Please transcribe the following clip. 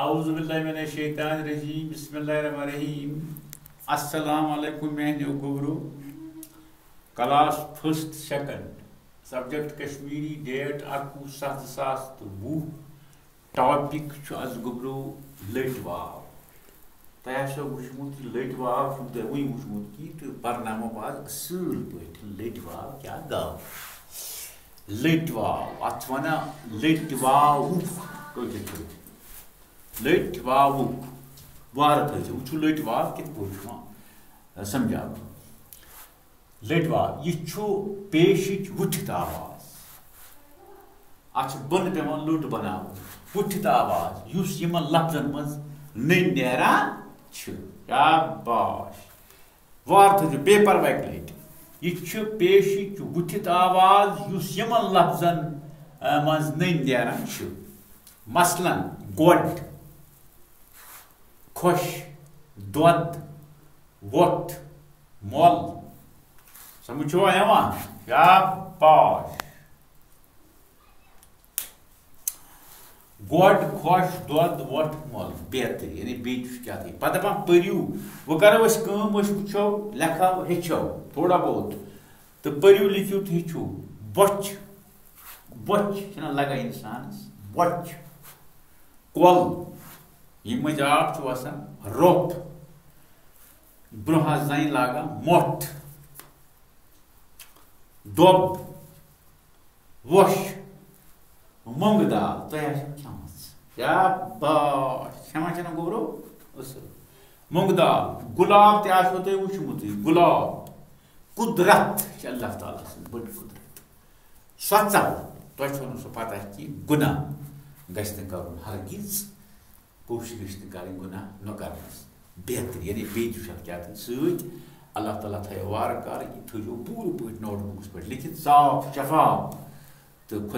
اعوذ باللہ من الشیطان الرجیم، بسم اللہ الرحمن الرحیم۔ السلام علیکم میانیو گبرو class first second, subject Kashmiri, date اکوہ ستھ ساس تو وُہ ٹاپک چھُ از گبرو لٔٹۍ واو۔ تۄہہِ آسیو وٕچھمُت یہِ لٔٹۍ واو چھُنہٕ تۄہہِ وٕنہِ وٕچھمُت کِہیٖنۍ تہٕ پرناوو بہٕ آز اصٕل پٲٹھۍ لٔٹۍ واو کیٛاہ گاو لٔٹۍ واو اَتھ چھِ وَنان لٔٹۍ واوُک کٲشِر پٲٹھۍ لٔٹۍ واوُک وارٕ تھٲیزیو وٕچھو لٔٹۍ واو کِتھ پٲٹھۍ چھُ یِوان سمجھاونہٕ لٔٹۍ یہِ چھُ پیشِچ آواز اَتھ چھِ بۄنہٕ پٮ۪وان لوٚٹ بَناوُن آواز یُس یِمن لفظن منٛز نٔنۍ نیران چھِ شاباش وارٕ تھٲیزیو پیپر وَکہِ لٔٹۍ یہ چھُ پیشِچ آواز یُس یِمن لفظن منٛز نٔنۍ نیران چھِ گۄڈ خۄش دۄد وۄٹھ مۄل سمجھ چھوا یِوان شاباش گۄڈ خۄش دۄد وۄٹھ مۄل بہتر یعنی بیٚیہِ چھُ کیٛاہ تھٲیِو پتہٕ دَپان پٔرِو وۄنۍ کَرو أسۍ کٲم أسۍ وٕچھو لیکھو ہیٚچھو تھوڑا بہت تہٕ پٔرِو لیکھِو تہٕ ہیٚچھِو بۄچھ بۄچھ چھِنہ لگان اِنسانَس بۄچھ کۄل ییٚمہِ مٔنٛزۍ آب چھُ وَسان روٚپھ برٛونٛہہ زَنہِ لاگان مۄٹھ دۄب وۄش مۄنٛگہٕ دال تۄہہِ آسیو کھٮ۪مٕژ شاباش کھٮ۪وان گوبرو؟ اصٕل مۄنٛگہٕ دال۔ گُلاب تہِ آسیو تۄہہِ وٕچھمُتٕے گُلاب۔ اللہ تعالیٰ سٕنٛز بٔڑ قُدرت۔ سۄژل تۄہہِ چھو نہٕ سُہ پتہ کینٛہہ گُناہ۔ گژھِ نہٕ کَرُن ہرگِز کوٗشِش گژھِ نہٕ کَرٕنۍ گُناہ نہ کَرنَس بہتر یعنی بیٚیہِ تہِ چھُ اَتھ کیٛاہ سۭتۍ اللہ تعالیٰ تھایو وارٕ کارٕ یہِ تھٲیزیو پوٗرٕ پٲٹھۍ نوٹ بُکَس پٮ۪ٹھ لیکھِتھ صاف شفاف تہٕ خۄدا